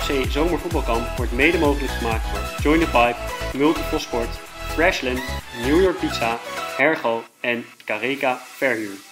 AFC Zomervoetbalkamp wordt mede mogelijk gemaakt door Join the Pipe, Multiple Sport, Freshland, New York Pizza, Hergo en Careka Verhuur.